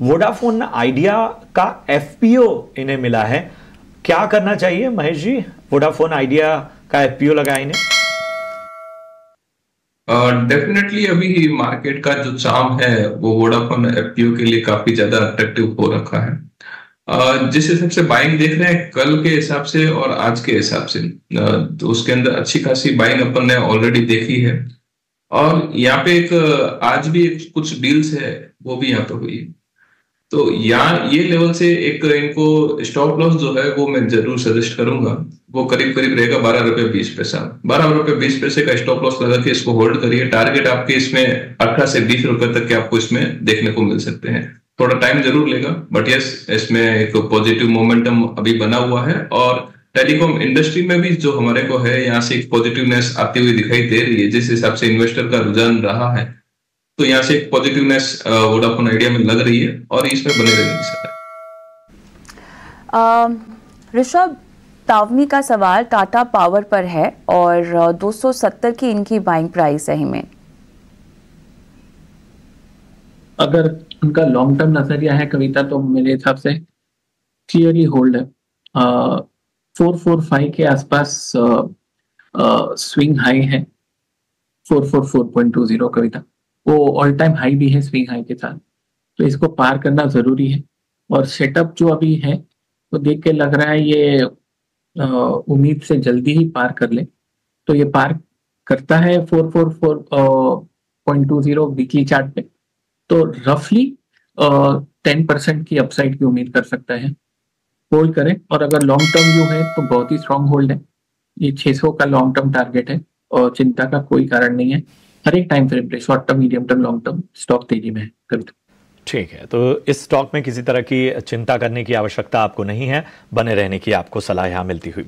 Vodafone Idea का FPO इन्हें मिला है। क्या करना चाहिए महेश जी? वोडाफोन आइडिया का एफपीओ लगा इन्हें। डेफिनेटली uh, अभी मार्केट का जो चाम है वो वोडाफोन एफपीओ के लिए काफ़ी ज़्यादा अट्रैक्टिव हो रखा है। uh, जिस हिसाब से बाइंग देख रहे हैं कल के हिसाब से और आज के हिसाब से uh, तो उसके अंदर अच्छी खासी बाइंग अपन ने ऑलरेडी देखी है। और यहाँ पे एक आज भी एक कुछ डील्स है वो भी यहाँ पे हुई है। तो यहाँ ये लेवल से एक इनको स्टॉप लॉस जो है वो मैं ज़रूर सजेस्ट करूँगा। वो करीब करीब रहेगा बारह रुपए बीस पैसा। बारह रुपए बीस पैसे का स्टॉप लॉस लगा के इसको होल्ड करिए। टारगेट आपके इसमें अठारह से बीस रुपए तक के आपको इसमें देखने को मिल सकते हैं। थोड़ा टाइम ज़रूर लेगा बट यस इसमें एक पॉजिटिव मोमेंटम अभी बना हुआ है और टेलीकॉम इंडस्ट्री में भी जो हमारे को है, यहाँ से एक पॉजिटिवनेस आती हुई दिखाई दे रही है। जिस हिसाब से इन्वेस्टर का रुझान रहा है तो यहाँ से एक पॉजिटिवनेस वोडाफोन आइडिया में लग रही है और इसमें बने रहेगी सर ऋषभ तावनी का सवाल टाटा पावर पर है और 270 की इनकी बाइंग प्राइस है हिमें। अगर उनका लॉन्ग टर्म नज़रिया है कविता तो मेरे हिसाब से क्लियरली होल्ड है। फोर फोर फाइव के आसपास स्विंग हाई है। Four four four point two zero Kavita. वो ऑल टाइम हाई भी है स्विंग हाई के साथ। तो इसको पार करना ज़रूरी है। और सेटअप जो अभी है, वो देख के लग रहा है ये उम्मीद से जल्दी ही पार कर ले। तो ये पार करता है four four four point two zero weekly chart पे। तो रफली टेन परसेंट की अपसाइड की उम्मीद कर सकता है। होल्ड करें। और अगर लॉन्ग टर्म व्यू है तो बहुत ही स्ट्रांग होल्ड है। ये 600 का लॉन्ग टर्म टारगेट है, और चिंता का कोई कारण नहीं है। हर एक टाइम फ्रेम पे short term medium term long term stock तेज़ी में है तो। ठीक है तो इस स्टॉक में किसी तरह की चिंता करने की आवश्यकता आपको नहीं है, बने रहने की आपको सलाह यहाँ मिलती हुई।